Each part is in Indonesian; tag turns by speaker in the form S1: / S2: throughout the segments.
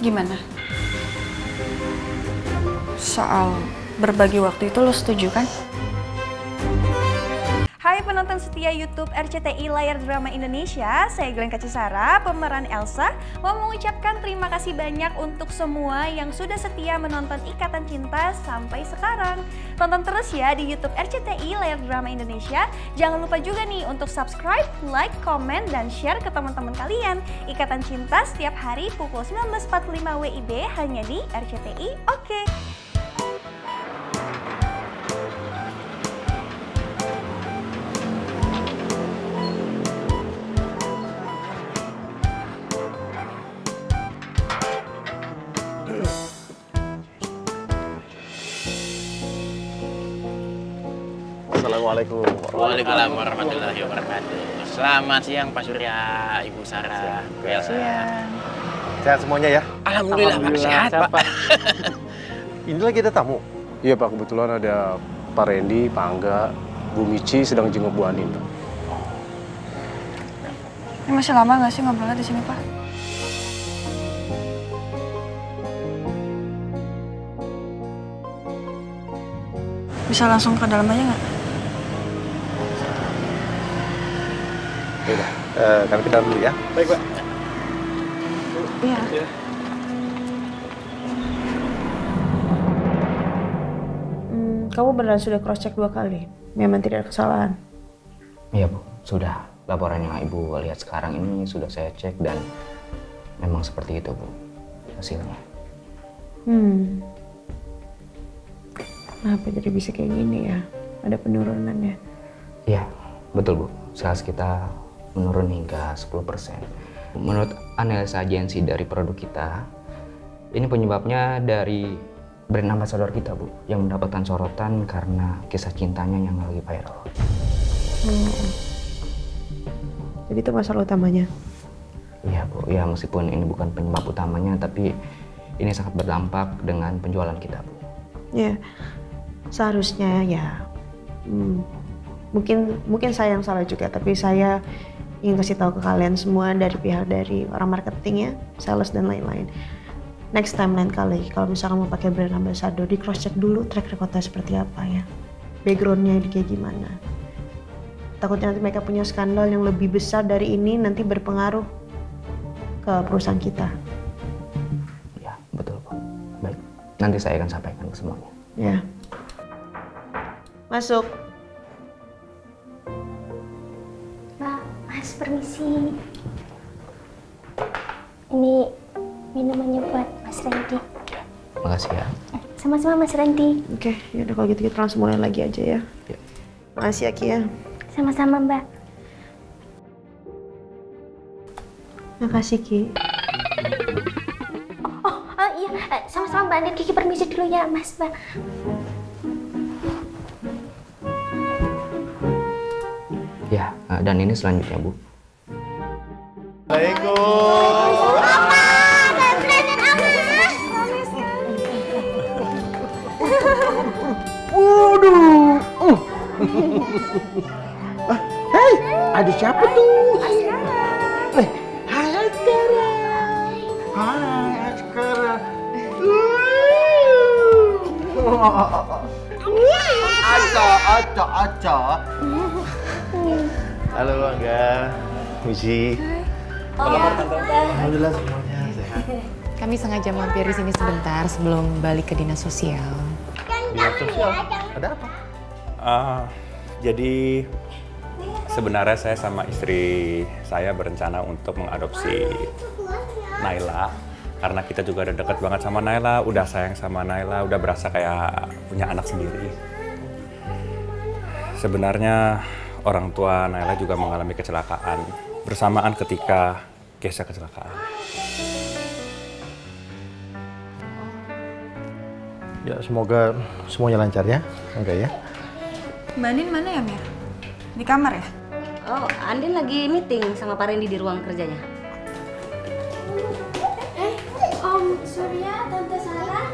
S1: Gimana? Soal berbagi waktu itu lo setuju kan?
S2: Hai penonton setia YouTube RCTI Layar Drama Indonesia, saya Glenn Kacisara, pemeran Elsa, mau mengucapkan terima kasih banyak untuk semua yang sudah setia menonton Ikatan Cinta sampai sekarang. Tonton terus ya di YouTube RCTI Layar Drama Indonesia. Jangan lupa juga nih untuk subscribe, like, komen, dan share ke teman-teman kalian. Ikatan Cinta setiap hari pukul 19.45 WIB hanya di RCTI Oke.
S3: Assalamualaikum.
S4: Waalaikumsalam warahmatullahi wabarakatuh. Selamat siang Pak Surya, Ibu Sarah, Bu Elsa.
S3: Sehat semuanya ya.
S4: Alhamdulillah, Pak. Sehat Pak.
S3: Ini lagi ada tamu.
S5: Iya Pak, kebetulan ada Pak Randy, Pak Angga, Bu Mici sedang jenguk Bu Anin. Pak.
S1: Ini masih lama nggak sih ngobrolnya di sini, Pak? Bisa langsung ke dalam aja nggak?
S3: Ya udah, eh, kami ke dalam dulu ya. Baik, Pak.
S1: Iya. Hmm, kamu beneran sudah cross check dua kali? Memang tidak ada kesalahan.
S6: Iya Bu, sudah. Laporan yang Ibu lihat sekarang ini sudah saya cek dan memang seperti itu Bu hasilnya.
S1: Hmm. Kenapa jadi bisa kayak gini ya? Ada penurunannya.
S6: Iya, betul Bu. Sales kita menurun hingga 10%. Menurut analisa agensi dari produk kita, ini penyebabnya dari brand ambassador kita Bu, yang mendapatkan sorotan karena kisah cintanya yang lagi viral.
S1: Hmm. Jadi itu masalah utamanya.
S6: Iya Bu, ya meskipun ini bukan penyebab utamanya, tapi ini sangat berdampak dengan penjualan kita Bu.
S1: Ya, seharusnya ya hmm, mungkin mungkin saya yang salah juga, tapi saya ingin kasih tahu ke kalian semua dari pihak dari orang marketing ya, sales dan lain-lain. Next time lain kali kalau misalkan mau pakai brand ambassador di cross check dulu track recordnya seperti apa ya, backgroundnya kayak gimana. Takutnya nanti mereka punya skandal yang lebih besar dari ini nanti berpengaruh ke perusahaan kita.
S6: Ya, betul Bu. Baik, nanti saya akan sampaikan ke semuanya.
S1: Ya. Masuk.
S7: Permisi. Ini minumannya buat Mas Randy.
S6: Makasih ya.
S7: Sama-sama Mas Randy.
S1: Oke, ya udah kalau gitu kita langsung mulai lagi aja ya.
S6: Ya.
S1: Makasih ya Ki ya.
S7: Sama-sama Mbak.
S1: Makasih Ki.
S7: Oh, oh iya, Eh, sama-sama Mbak Andin. Kiki permisi dulu ya Mas, Mbak.
S6: Ya, eh, dan ini selanjutnya Bu.
S3: Waalaikumsalam.
S8: Waduh. Uh. Ah, Hei, ada siapa tuh? Eh, Hai Askara. Hai Askara. Aca, aca, aca.
S3: Halo Angga, Misi. Alhamdulillah semuanya sehat.
S9: Kami sengaja mampir di sini sebentar sebelum balik ke dinas sosial.
S3: Biar sosial. Ada apa?
S10: Ah, jadi sebenarnya saya sama istri saya berencana untuk mengadopsi Naila karena kita juga udah deket banget sama Naila, udah sayang sama Naila, udah berasa kayak punya anak sendiri. Sebenarnya orang tua Naila juga mengalami kecelakaan bersamaan ketika Kesha kecelakaan.
S3: Ya semoga semuanya lancar ya, Angga ya.
S1: Mbak Andin mana ya Mir? Di kamar ya?
S11: Oh, Andin lagi meeting sama Pak Randy di ruang kerjanya.
S7: Eh, Om Surya, Tante Sarah.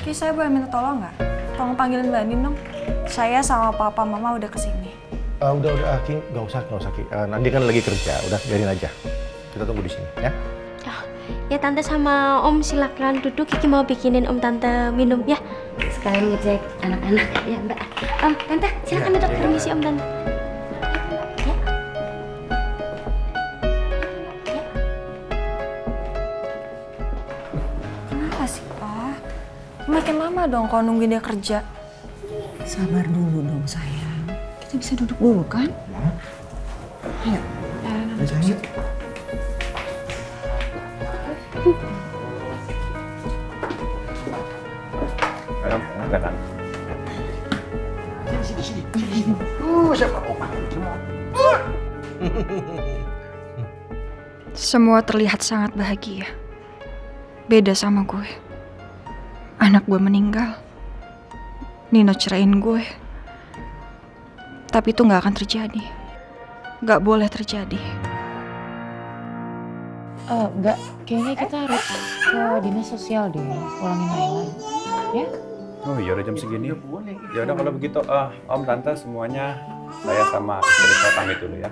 S1: Ki, saya boleh minta tolong nggak? Tolong panggilin Mbak Andin dong. Saya sama papa mama udah ke sini.
S3: Eh, udah udah Ki, nggak usah nggak usah Ki. Eh, Nandi kan lagi kerja, udah biarin aja. kita tunggu di sini ya.
S7: Ya tante sama om silakan duduk. Kiki mau bikinin om tante minum ya.
S11: Sekalian ngecek anak-anak ya mbak. Om, tante silakan duduk.
S7: Permisi om tante.
S12: Kenapa sih, Pak? Makin lama dong kalau nungguin dia kerja.
S13: Sabar dulu dong sayang. Kita bisa duduk dulu kan? Ayo.
S3: Ayo sayang. Ayo, silakan.
S14: Sini, sini, sini. Uh, siapa? Oh,
S12: Semua terlihat sangat bahagia. Beda sama gue. Anak gue meninggal. Nino ceraiin gue. Tapi itu nggak akan terjadi. Nggak boleh terjadi.
S9: Eh, enggak, kayaknya kita harus ke dinas sosial deh, pulangin Naila. Ya?
S10: Oh iya udah jam segini. Ya udah kalau begitu, ah, Om Tante semuanya saya sama istri saya pamit dulu ya.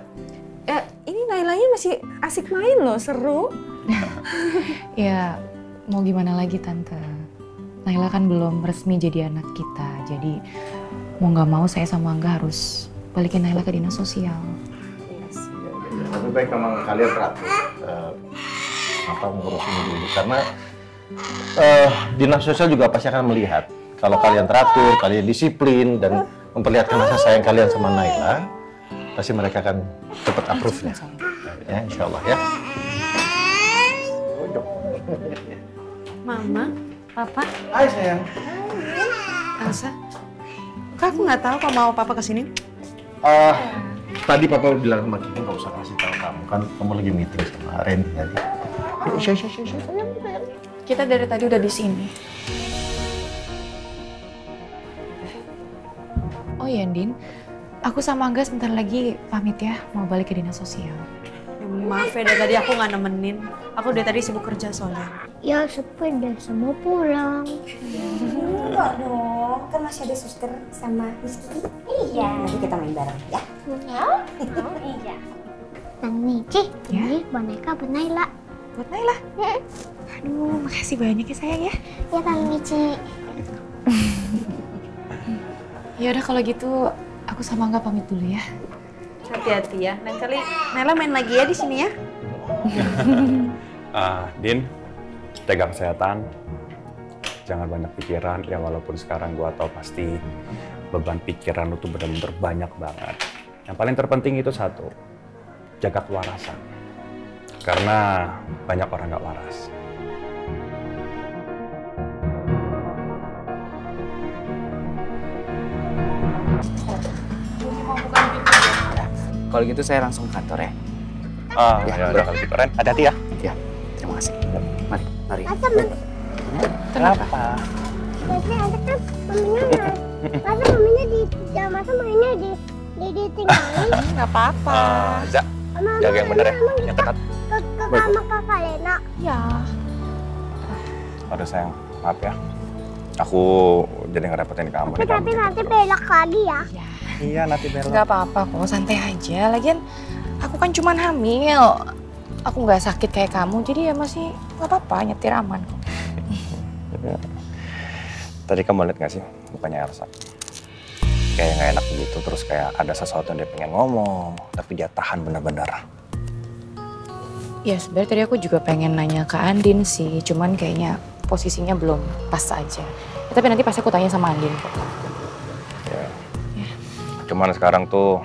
S13: Eh, ini Nailanya masih asik main loh, seru.
S9: Ya, mau gimana lagi Tante? Naila kan belum resmi jadi anak kita, jadi mau nggak mau saya sama Angga harus balikin Naila ke dinas sosial.
S3: Lebih baik memang kalian teratur eh, apa mengurus ini dulu karena eh, dinas sosial juga pasti akan melihat kalau kalian teratur, kalian disiplin dan memperlihatkan rasa sayang kalian sama Naila, pasti mereka akan cepat approve-nya. Ya, insya Allah ya.
S15: Mama, Papa.
S3: Hai sayang.
S15: Elsa. Kok aku nggak tahu kok mau Papa ke sini?
S3: Eh, tadi Papa bilang sama Kiki nggak usah kasih tahu kamu kan kamu lagi meeting sama Randy tadi. Syah, sayang, sayang.
S12: Kita dari tadi udah di sini.
S9: Oh iya, Din. Aku sama Angga sebentar lagi pamit ya, mau balik ke dinas sosial.
S15: Ya, maaf ya, dari tadi aku nggak nemenin. Aku dari tadi sibuk kerja soalnya.
S7: Ya sepeda semua pulang.
S11: Enggak dong, kan masih ada suster sama Rizky. Iya. Nanti kita main bareng ya.
S7: Mau? Iya. Tante Mici, ini boneka buat Naila.
S9: Buat Naila? Aduh, makasih banyak ya sayang ya.
S7: Ya Tante Mici.
S9: Ya udah kalau gitu aku sama Angga pamit dulu ya.
S15: Hati-hati ya. Lain kali Nela main lagi ya di sini ya.
S10: Ah, Din, jaga kesehatan. Jangan banyak pikiran, ya walaupun sekarang gua tahu pasti beban pikiran lu tuh bener-bener banyak banget. Yang paling terpenting itu satu, jaga kewarasan. Karena banyak orang nggak waras.
S16: Kalau gitu saya langsung ke kantor ya.
S10: Ah,
S16: Ya,
S10: ya, udah kalau gitu Ren, hati-hati ya.
S16: Ya, terima kasih. Mari, mari.
S7: Masa mam,
S10: Kenapa?
S7: tapi ada kan maminya. Masa maminya di, masa mainnya di di ditinggalin.
S9: Nggak apa-apa.
S10: Ah, Za,
S7: Mama,
S10: jaga yang bener ya, yang ketat.
S7: ke ke sama kakak Lena.
S9: Ya.
S10: Aduh sayang, maaf ya. Aku jadi ngerepotin kamu
S7: Tapi tapi nanti belok lagi ya.
S10: Iya, nanti belok.
S9: Nggak apa-apa kok, santai aja. Lagian aku kan cuman hamil. Aku nggak sakit kayak kamu, jadi ya masih nggak apa-apa, nyetir aman kok.
S10: Tadi kamu lihat gak sih mukanya Elsa? Kayak nggak enak gitu, terus kayak ada sesuatu yang dia pengen ngomong, tapi dia tahan bener-bener.
S9: Ya sebenarnya tadi aku juga pengen nanya ke Andin sih, cuman kayaknya posisinya belum pas aja. Ya, tapi nanti pasti aku tanya sama Andin kok.
S10: Ya. Cuman sekarang tuh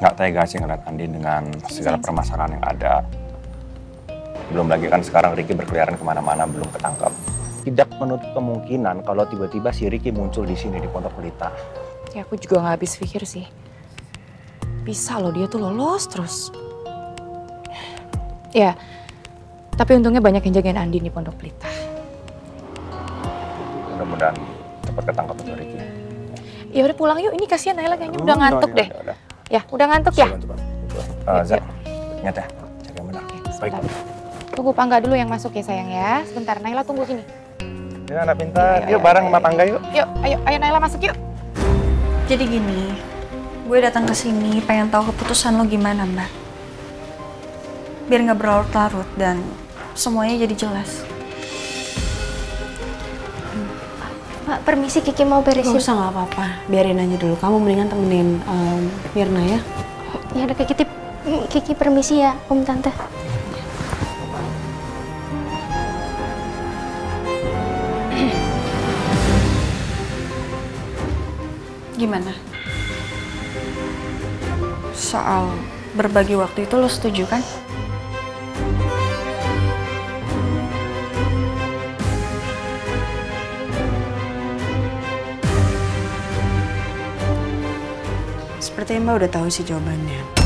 S10: nggak tega sih ngeliat Andin dengan segala permasalahan yang ada. Belum lagi kan sekarang Ricky berkeliaran ke mana-mana belum ketangkap. Tidak menutup kemungkinan kalau tiba-tiba si Ricky muncul di sini di Pondok Pelita.
S9: Ya aku juga nggak habis pikir sih. Bisa loh dia tuh lolos terus. Ya, tapi untungnya banyak yang jagain Andin di Pondok Pelita.
S10: Mudah-mudahan cepat ketangkap untuk Ricky.
S9: Ya udah pulang yuk, ini kasihan Naila kayaknya udah
S10: Oh,
S9: ngantuk deh.
S10: udah, udah.
S9: Ya, udah ngantuk ya?
S10: Uh, Zak, ingat ya, jaga yang benar. Baik.
S9: Tunggu Pangga dulu yang masuk ya sayang ya. Sebentar, Naila tunggu sini.
S10: Ya anak pintar, yuk bareng sama Pangga yuk.
S9: Yuk, ayo, ayo Naila masuk yuk.
S12: Jadi gini, gue datang ke sini pengen tahu keputusan lo gimana, Mbak. biar nggak berlarut-larut dan semuanya jadi jelas.
S17: Pak, permisi Kiki mau beresin.
S15: Gak usah nggak apa-apa, biarin aja dulu. Kamu mendingan temenin em, Mirna ya.
S17: Ya udah Kiki, Kiki permisi ya, Om Tante.
S12: Gimana? Soal berbagi waktu itu lo setuju kan?
S15: Sepertinya Mbak udah tahu sih jawabannya.